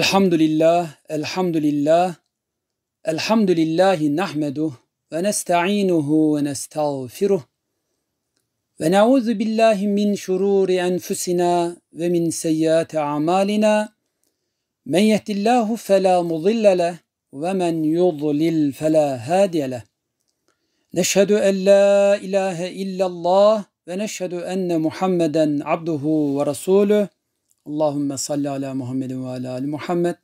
الحمد لله الحمد لله الحمد لله نحمده ونستعينه ونستغفره ونعوذ بالله من شرور أنفسنا ومن سيئات أعمالنا. من يهد الله فلا مضل له ومن يضلل فلا هادي له. نشهد أن لا إله إلا الله ونشهد أن محمدا عبده ورسوله. Allahümme salli ala Muhammedin ve ala ali Muhammed.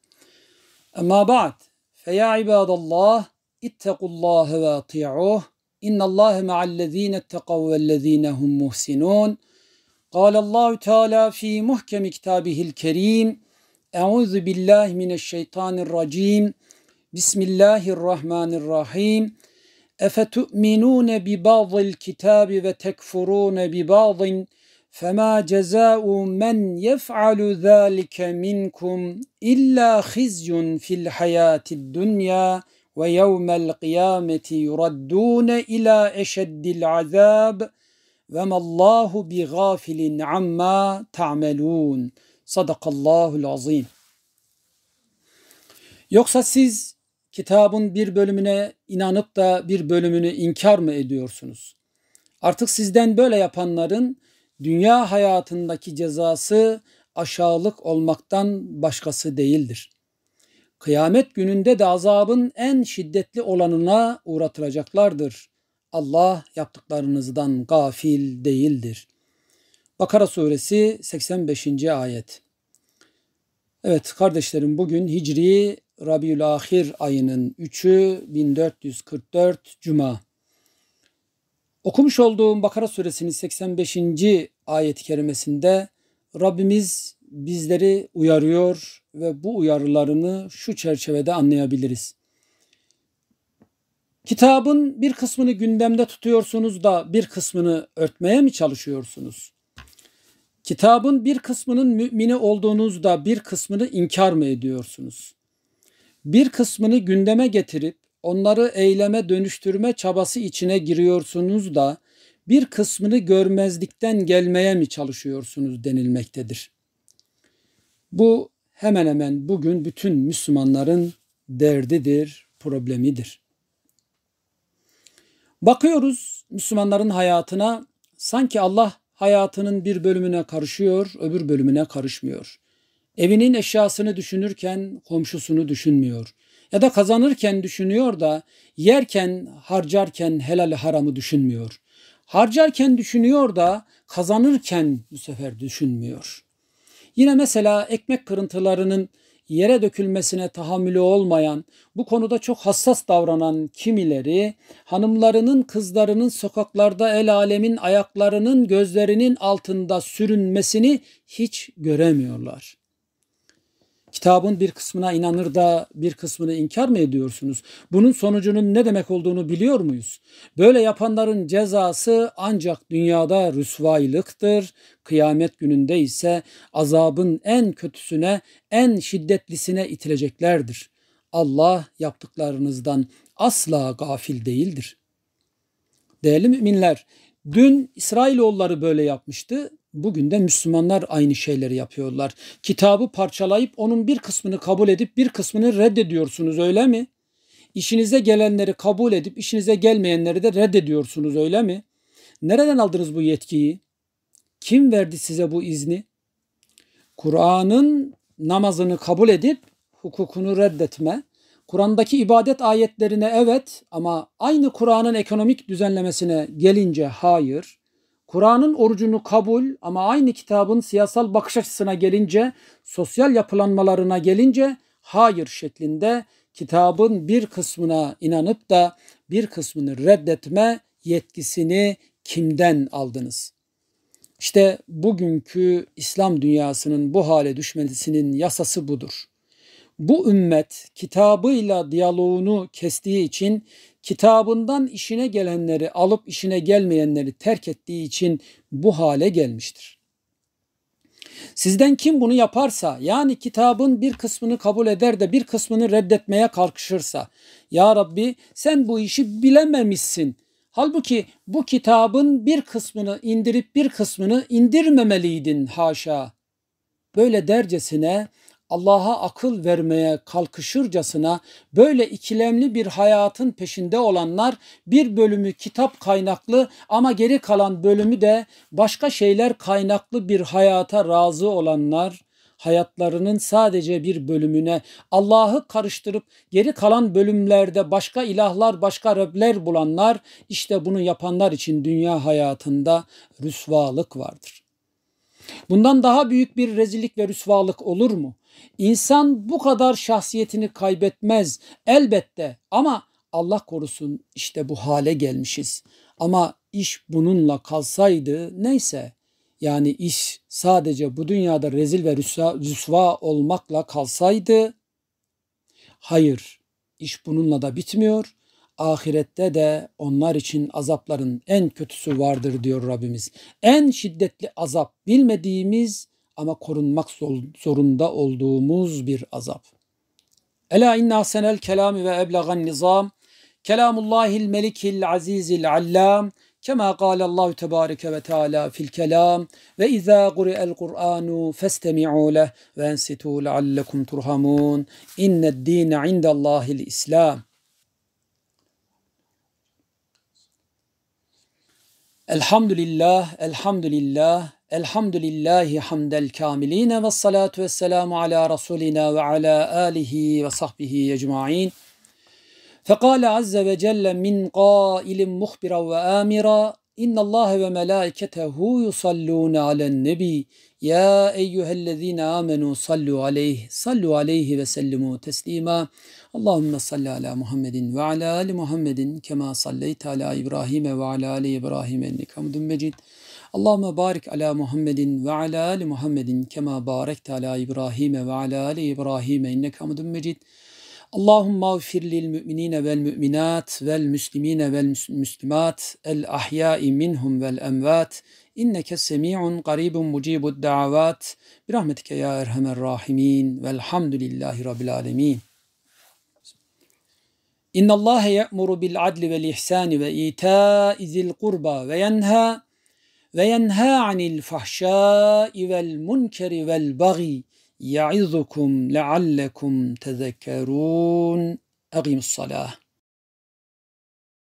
Ama ba'd. Feya ibadallah ittakullaha ve ati'uh. İnnallâhe ma'allezîne etteqav vellezîne hum muhsinûn. Allahu Teala fi muhkemi kitabihil kerim. Euzu billahi mineşşeytanirracim. Bismillahirrahmanirrahim. Efetu'minûne bi ba'dil kitabi ve tekfurûne bi ba'din. فما جزاء من يفعل ذلك منكم إلا خزي في الحياة الدنيا ويوم القيامة يردون إلى أشد العذاب وما الله بغافل عما تعملون Sadakallahul azim. Yoksa siz kitabın bir bölümüne inanıp da bir bölümünü inkar mı ediyorsunuz? Artık sizden böyle yapanların dünya hayatındaki cezası aşağılık olmaktan başkası değildir. Kıyamet gününde de azabın en şiddetli olanına uğratılacaklardır. Allah yaptıklarınızdan gafil değildir. Bakara suresi 85. ayet. Evet kardeşlerim bugün Hicri Rabiül Ahir ayının 3'ü 1444 Cuma. Okumuş olduğum Bakara suresinin 85. ayet-i kerimesinde Rabbimiz bizleri uyarıyor ve bu uyarılarını şu çerçevede anlayabiliriz. Kitabın bir kısmını gündemde tutuyorsunuz da bir kısmını örtmeye mi çalışıyorsunuz? Kitabın bir kısmının mümini olduğunuzda bir kısmını inkar mı ediyorsunuz? Bir kısmını gündeme getirip onları eyleme dönüştürme çabası içine giriyorsunuz da bir kısmını görmezlikten gelmeye mi çalışıyorsunuz denilmektedir. Bu hemen hemen bugün bütün Müslümanların derdidir, problemidir. Bakıyoruz Müslümanların hayatına sanki Allah hayatının bir bölümüne karışıyor, öbür bölümüne karışmıyor. Evinin eşyasını düşünürken komşusunu düşünmüyor. Ya da kazanırken düşünüyor da yerken, harcarken helal haramı düşünmüyor. Harcarken düşünüyor da kazanırken bu sefer düşünmüyor. Yine mesela ekmek kırıntılarının yere dökülmesine tahammülü olmayan, bu konuda çok hassas davranan kimileri hanımlarının, kızlarının sokaklarda el alemin ayaklarının gözlerinin altında sürünmesini hiç göremiyorlar. Kitabın bir kısmına inanır da bir kısmını inkar mı ediyorsunuz? Bunun sonucunun ne demek olduğunu biliyor muyuz? Böyle yapanların cezası ancak dünyada rüsvaylıktır. Kıyamet gününde ise azabın en kötüsüne, en şiddetlisine itileceklerdir. Allah yaptıklarınızdan asla gafil değildir. Değerli müminler, dün İsrailoğulları böyle yapmıştı. Bugün de Müslümanlar aynı şeyleri yapıyorlar. Kitabı parçalayıp onun bir kısmını kabul edip bir kısmını reddediyorsunuz öyle mi? İşinize gelenleri kabul edip işinize gelmeyenleri de reddediyorsunuz öyle mi? Nereden aldınız bu yetkiyi? Kim verdi size bu izni? Kur'an'ın namazını kabul edip hukukunu reddetme. Kur'an'daki ibadet ayetlerine evet ama aynı Kur'an'ın ekonomik düzenlemesine gelince hayır. Kur'an'ın orucunu kabul ama aynı kitabın siyasal bakış açısına gelince, sosyal yapılanmalarına gelince hayır şeklinde kitabın bir kısmına inanıp da bir kısmını reddetme yetkisini kimden aldınız? İşte bugünkü İslam dünyasının bu hale düşmesinin yasası budur. Bu ümmet kitabıyla diyaloğunu kestiği için kitabından işine gelenleri alıp işine gelmeyenleri terk ettiği için bu hale gelmiştir. Sizden kim bunu yaparsa yani kitabın bir kısmını kabul eder de bir kısmını reddetmeye kalkışırsa ya Rabbi sen bu işi bilememişsin. Halbuki bu kitabın bir kısmını indirip bir kısmını indirmemeliydin haşa. Böyle dercesine Allah'a akıl vermeye kalkışırcasına böyle ikilemli bir hayatın peşinde olanlar bir bölümü kitap kaynaklı ama geri kalan bölümü de başka şeyler kaynaklı bir hayata razı olanlar hayatlarının sadece bir bölümüne Allah'ı karıştırıp geri kalan bölümlerde başka ilahlar, başka Rabler bulanlar işte bunu yapanlar için dünya hayatında rüsvalık vardır. Bundan daha büyük bir rezillik ve rüsvalık olur mu? İnsan bu kadar şahsiyetini kaybetmez elbette ama Allah korusun işte bu hale gelmişiz. Ama iş bununla kalsaydı neyse yani iş sadece bu dünyada rezil ve rüsva, rüsva olmakla kalsaydı hayır iş bununla da bitmiyor. Ahirette de onlar için azapların en kötüsü vardır diyor Rabbimiz. En şiddetli azap bilmediğimiz ama korunmak zorunda olduğumuz bir azap. Ela inna senel kelami ve eblagan nizam. Kelamullahil melikil azizil allam. Kema kâle Allahu Tebareke ve Teala fil kelam ve izâ quri'el Kur'anu festemi'û leh ve ensitû leallekum turhamun. İnned dîne indallâhil İslam. Elhamdülillah, elhamdülillah, الحمد لله حمد الكاملين والصلاة والسلام على رسولنا وعلى آله وصحبه أجمعين فقال عز وجل من قائل مخبرا وآمرا İnna Allah ve melaiketehu yusallun alen nebi. Ya eyyühellezine amenu sallu aleyh, sallu aleyhi ve sellimu teslima. Allahümme salli ala Muhammedin ve ala ali Muhammedin kema salleyte ala İbrahim'e ve ala ali İbrahim ennik hamdun mecid. Allahümme barik ala Muhammedin ve ala ali Muhammedin kema barekte ala İbrahim'e ve ala ali İbrahim ennek hamdun mecid. اللهم اغفر للمؤمنين والمؤمنات والمسلمين والمسلمات الأحياء منهم والأموات إنك سميع قريب مجيب الدعوات. برحمتك يا أرحم الراحمين. والحمد لله رب العالمين. إن الله يأمر بالعدل والإحسان وإيتاء ذي القربى وينهى وينهى عن الفحشاء والمنكر والبغي يعظكم لعلكم تذكرون. أقيموا الصلاة.